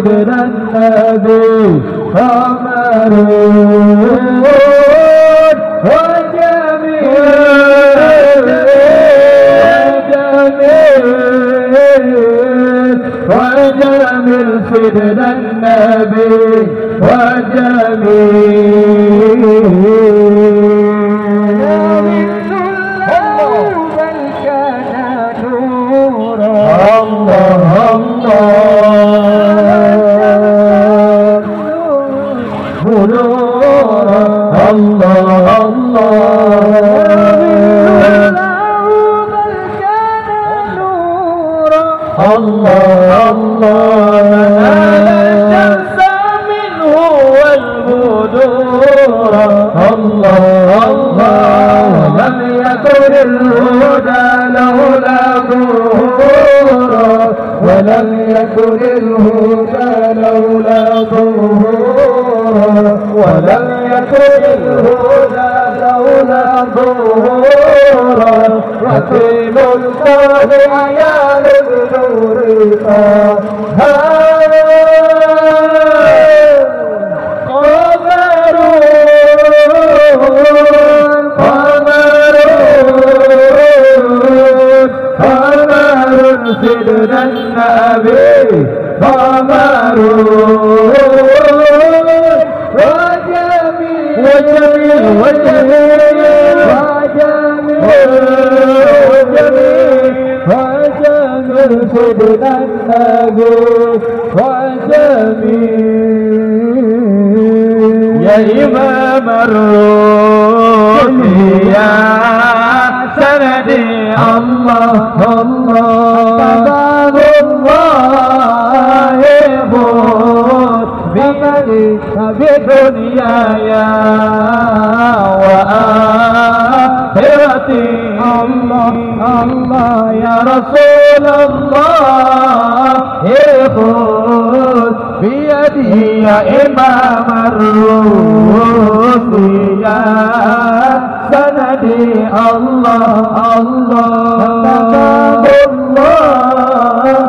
سيدنا النبي وجميل وجميل سيدنا النبي وجميل يكن الهدى لولا ظهورا ولم يكن الهدى لولا ظهورا رتيل الصالح يا للنور وجميل وجميل وجميل سيدنا النبي وجميل يا إمام الروح يا سندي الله الله. بدنياي وآخرتي الله الله يا رسول الله خذ بيدي يا إمام الروح يا سندي الله الله الله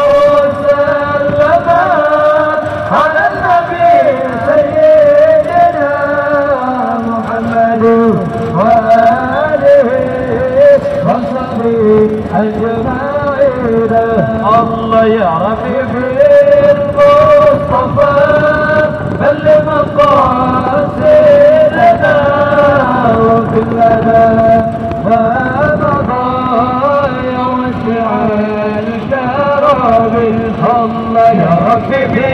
Big, big.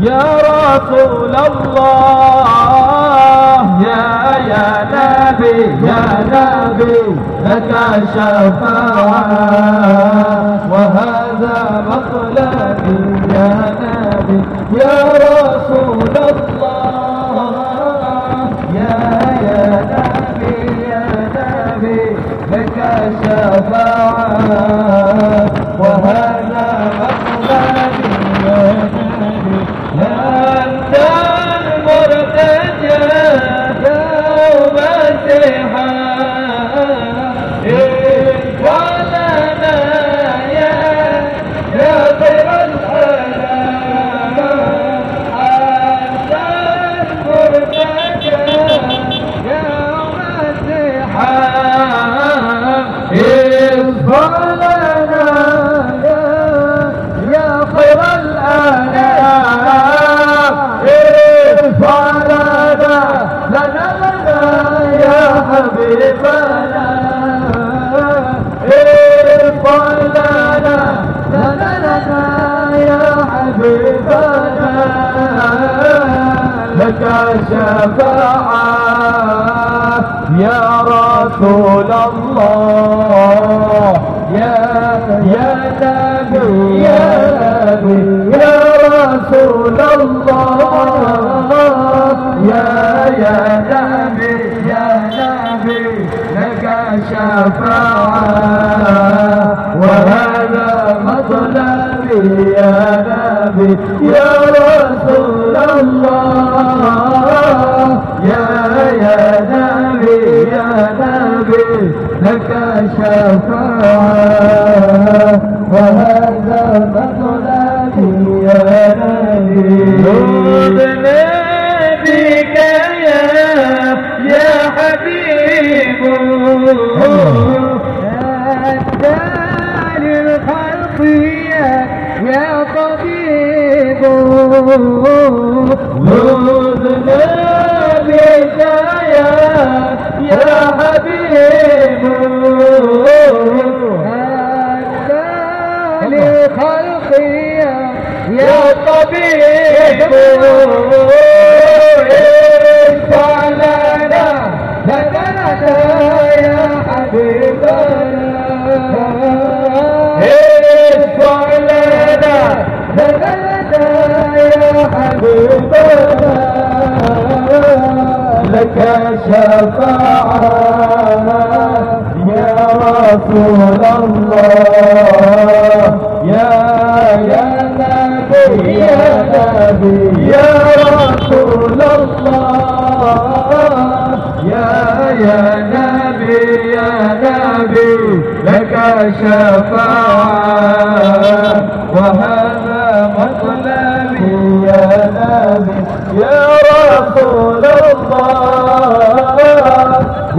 يا رسول الله يا يا نبي يا نبي لك شفاعة وهذا مطلبي يا نبي يا رسول الله. يا يا نبي يا نبي لك شفاعة لك شفاعة يا رسول الله يا يا نبي يا نبي يا رسول الله يا يا لك شفاعة. وهذا مطلبي يا نبي يا رسول الله. يا يا نبي يا نبي لك شفاعة. وهذا مطلبي يا نبي. هدى للخلقية يا طبيب نوزنا بداية يا حبيب هدى للخلقية يا طبيب لك شفاعة يا رسول الله. يا يا نبي يا نبي يا رسول الله. يا يا نبي يا نبي لك شفاعة. وهذا مطلبي يا نبي. يا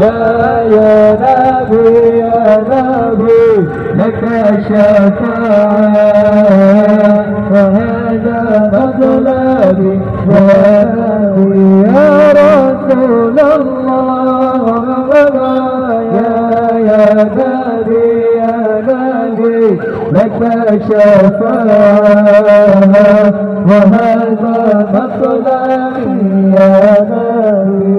يا يا نبي يا نبي لك شفاعة. وهذا مطلبي يا نبي يا رسول الله. يا يا نبي يا نبي لك شفاعة. وهذا مطلبي يا نبي.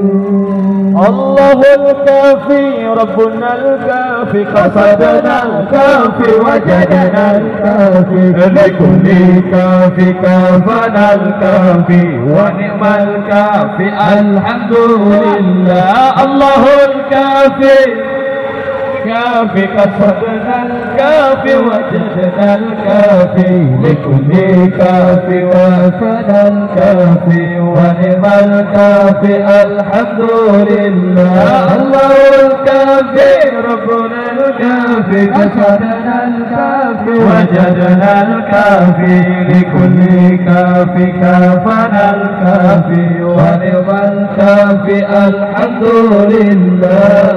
الله الكافي ربنا الكافي قصدنا الكافي وجدنا الكافي. لكل كافي كافنا الكافي ونعم الكافي الحمد لله الله الكافي. الكافي قصدنا الكافي وجدنا الكافي لكل كافي وافنا الكافي ونعم الكافي الحمد لله. الله الكافي ربنا الكافي قصدنا الكافي وجدنا الكافي لكل كافي كافنا الكافي ونعم الكافي الحمد لله.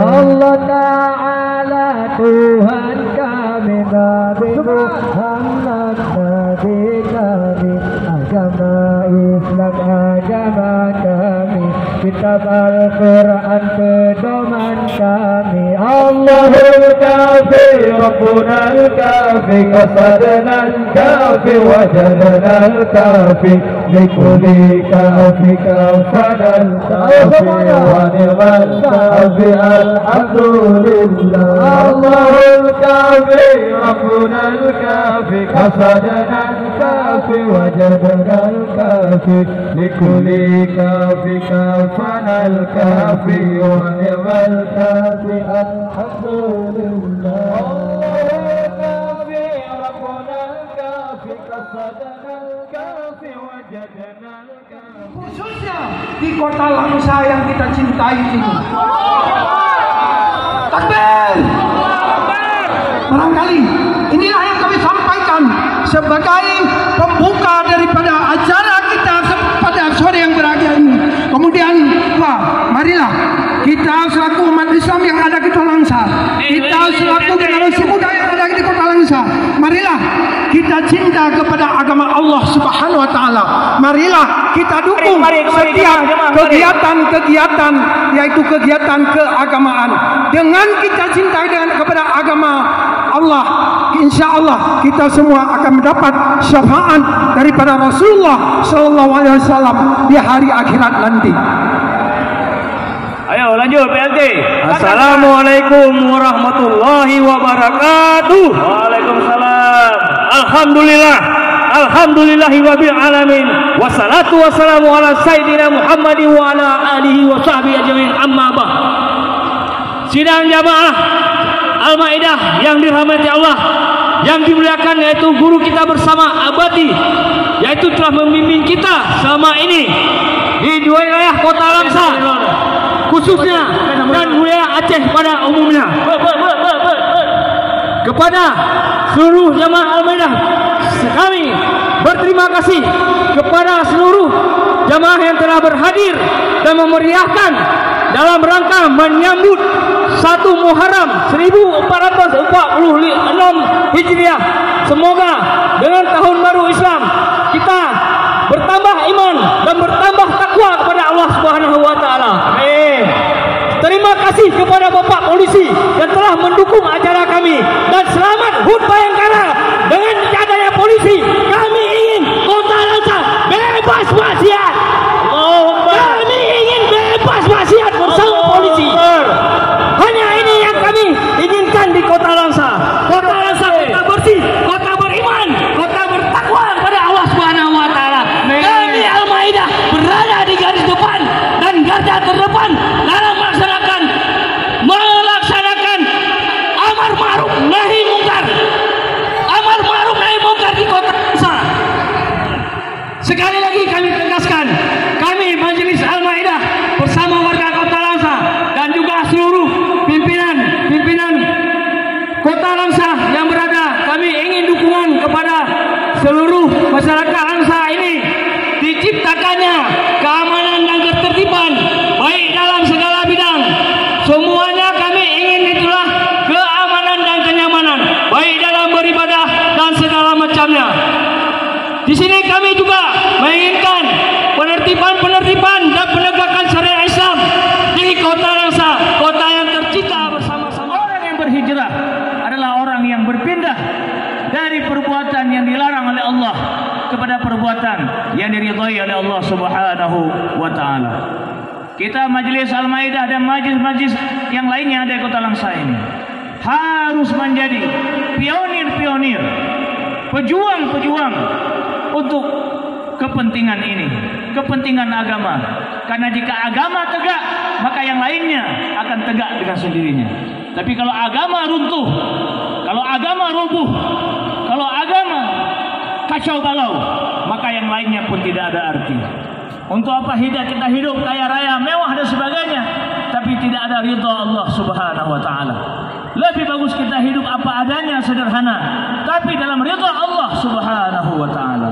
Allah Ta'ala Tuhan kami Nabi Muhammad Nabi kami Agama Islam agama kami. Kitab Al-Quran pedoman kami. Allahu Kafir ربنا الكافي قصدنا الكافي وجدنا الكافي. لكل كافي كافنا الكافي ونعم الكافي الحمد لله. الله الكافي ربنا الكافي قصدنا الكافي وجدنا الكافي. لكل كافي كافنا الكافي ونعم الكافي الحمد لله. Di kota Langsa yang kita cintai ini. Takbir! Barangkali inilah yang kami sampaikan sebagai pembuka daripada acara kita pada sore yang berbahagia ini. Kemudian, wah, marilah kita selaku umat Islam yang ada di kota Langsa, kita selaku generasi muda yang ada di kota Langsa, marilah kita cinta kepada agama Allah Subhanahu wa taala. Marilah kita dukung Mari, mari, kembali, setiap mari. kegiatan-kegiatan yaitu kegiatan keagamaan. Dengan kita cintai dengan kepada agama Allah, insya Allah kita semua akan mendapat syafaat daripada Rasulullah Sallallahu Alaihi Wasallam di hari akhirat nanti. Ayo lanjut PLT. Assalamualaikum warahmatullahi wabarakatuh. Waalaikumsalam. Alhamdulillah. Alhamdulillahi wabil alamin. Wassalatu wassalamu ala sayyidina Muhammadin wa ala alihi wa sahbihi ajmain. Amma ba. Sidang jamaah Al-Maidah yang dirahmati Allah yang dimuliakan yaitu guru kita bersama abadi yaitu telah membimbing kita selama ini di dua wilayah kota Langsa khususnya dan wilayah Aceh pada umumnya kepada seluruh jamaah Al-Maidah kami berterima kasih kepada seluruh jamaah yang telah berhadir dan memeriahkan dalam rangka menyambut satu Muharram 1446 Hijriah. Semoga dengan tahun baru Islam kita bertambah iman dan bertambah takwa kepada Allah Subhanahu wa taala. Amin. Terima kasih kepada Bapak Polisi yang telah mendukung acara kami dan selamat HUT Bayangkara সেখানে Di sini kami juga menginginkan penertiban-penertiban dan penegakan syariat Islam di kota Langsa, kota yang tercipta bersama-sama. Orang yang berhijrah adalah orang yang berpindah dari perbuatan yang dilarang oleh Allah kepada perbuatan yang diridhai oleh Allah Subhanahu wa taala. Kita Majelis Al-Maidah dan majlis-majlis yang lainnya ada di kota Langsa ini harus menjadi pionir-pionir pejuang-pejuang untuk kepentingan ini, kepentingan agama. Karena jika agama tegak, maka yang lainnya akan tegak dengan sendirinya. Tapi kalau agama runtuh, kalau agama rubuh, kalau agama kacau balau, maka yang lainnya pun tidak ada arti. Untuk apa hidup kita hidup kaya raya, mewah dan sebagainya, tapi tidak ada ridha Allah Subhanahu wa taala. Lebih bagus kita hidup apa adanya sederhana, tapi dalam ridha Allah Subhanahu wa taala.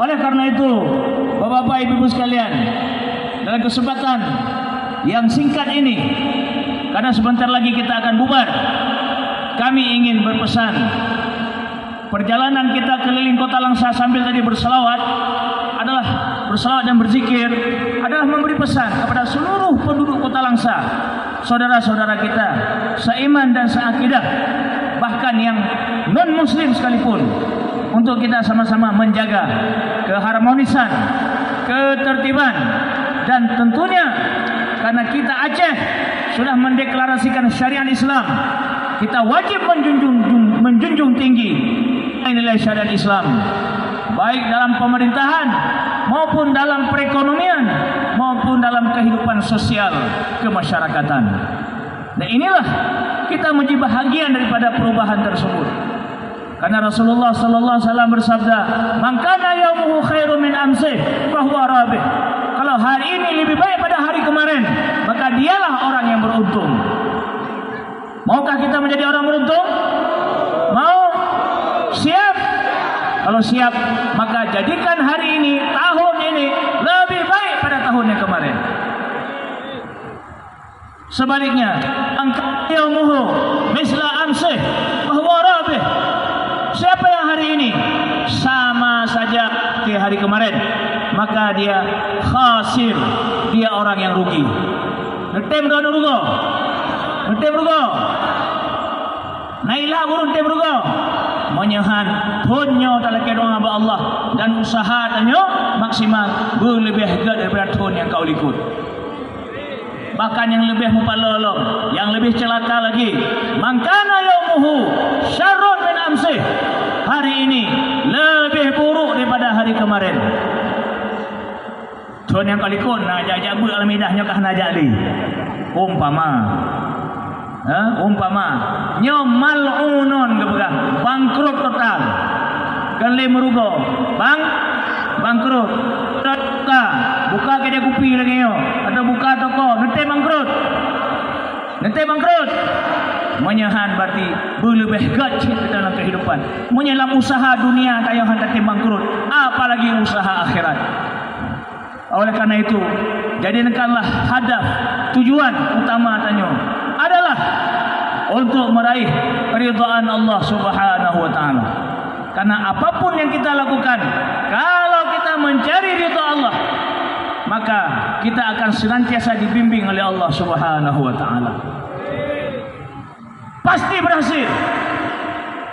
Oleh karena itu, Bapak-bapak Ibu-ibu sekalian, dalam kesempatan yang singkat ini, karena sebentar lagi kita akan bubar, kami ingin berpesan perjalanan kita keliling kota Langsa sambil tadi berselawat adalah berselawat dan berzikir adalah memberi pesan kepada seluruh penduduk kota Langsa, saudara-saudara kita, seiman dan seakidah, bahkan yang non muslim sekalipun untuk kita sama-sama menjaga keharmonisan, ketertiban dan tentunya karena kita Aceh sudah mendeklarasikan syariat Islam, kita wajib menjunjung menjunjung tinggi nilai syariat Islam baik dalam pemerintahan maupun dalam perekonomian maupun dalam kehidupan sosial kemasyarakatan. Dan inilah kita menjadi bahagian daripada perubahan tersebut. Karena Rasulullah sallallahu alaihi wasallam bersabda, "Man kana yaumuhu khairu min amsi, fahuwa rabih." Kalau hari ini lebih baik pada hari kemarin, maka dialah orang yang beruntung. Maukah kita menjadi orang beruntung? Mau? Siap? Kalau siap, maka jadikan hari ini, tahun ini lebih baik pada tahun yang kemarin. Sebaliknya, angka yaumuhu misla amsi, fahuwa rabih. Siapa yang hari ini sama saja di hari kemarin, maka dia khasir, dia orang yang rugi. Netem do rugo. Netem rugo. Naila burun tem rugo. Menyahan tunyo dalam kedua hamba Allah. Dan usaha tanyo maksimal berlebih daripada tun yang kau ikut bahkan yang lebih mupalolong. Yang lebih celaka lagi. Mangkana yaumuhu syarrun min amsih. Hari ini lebih buruk daripada hari kemarin. Tuan yang kali kun nak ajak bu almidahnya kah nak ajak umpama ha? Umpama nyo mal'unun ke begah bangkrut total. Kan le merugo. Bang? Bangkrut. Tata, buka kedai kopi lagi yo. Atau buka toko. Nanti bangkrut. Nanti bangkrut. Menyahan berarti berlebih gacit dalam kehidupan. Menyelam usaha dunia tayo hendak bangkrut. Apalagi usaha akhirat. Oleh karena itu jadikanlah hadaf tujuan utama tanyo untuk meraih keridhaan Allah Subhanahu wa taala. Karena apa pun yang kita lakukan kalau kita mencari ridha Allah maka kita akan senantiasa dibimbing oleh Allah Subhanahu wa taala. Pasti berhasil.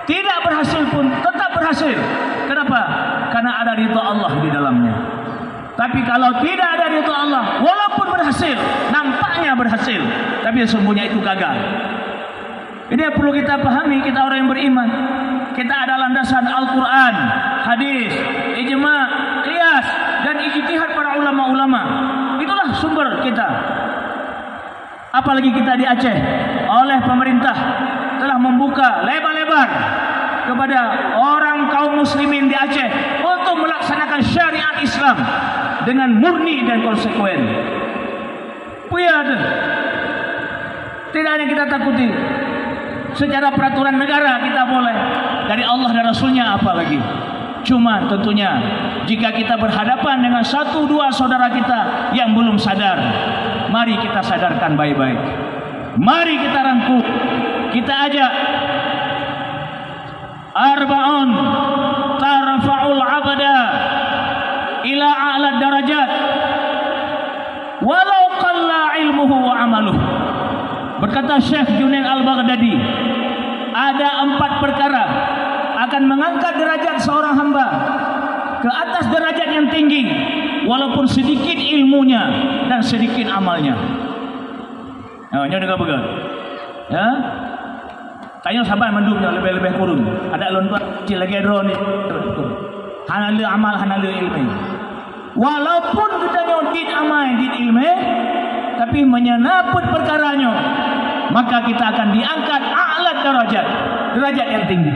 Tidak berhasil pun tetap berhasil. Kenapa? Karena ada ridha Allah di dalamnya. Tapi kalau tidak ada ridha Allah walaupun berhasil nampaknya berhasil tapi sesungguhnya itu gagal ini yang perlu kita pahami kita orang yang beriman kita ada landasan Al-Quran, hadis, ijma, qiyas dan ijtihad para ulama-ulama. Itulah sumber kita. Apalagi kita di Aceh oleh pemerintah telah membuka lebar-lebar kepada orang kaum muslimin di Aceh untuk melaksanakan syariat Islam dengan murni dan konsekuen. Puya Tidak ada yang kita takuti. Secara peraturan negara kita boleh dari Allah dan Rasulnya apa lagi. Cuma tentunya jika kita berhadapan dengan satu dua saudara kita yang belum sadar, mari kita sadarkan baik-baik. Mari kita rangkul, kita ajak arbaun tarfa'ul abada ila a'la darajat walau qalla ilmuhu wa amaluhu berkata Syekh Junaid Al-Baghdadi ada empat perkara akan mengangkat derajat seorang hamba ke atas derajat yang tinggi walaupun sedikit ilmunya dan sedikit amalnya. Ya, nyo dengar begal. Ya. Tanya sahabat mendumnya lebih-lebih kurun. Ada lon kecil lagi drone ni. Hana le amal hana le ilmu. Walaupun kita nyodit amal di ilmu tapi menyenaput perkaranya maka kita akan diangkat a'la derajat derajat yang tinggi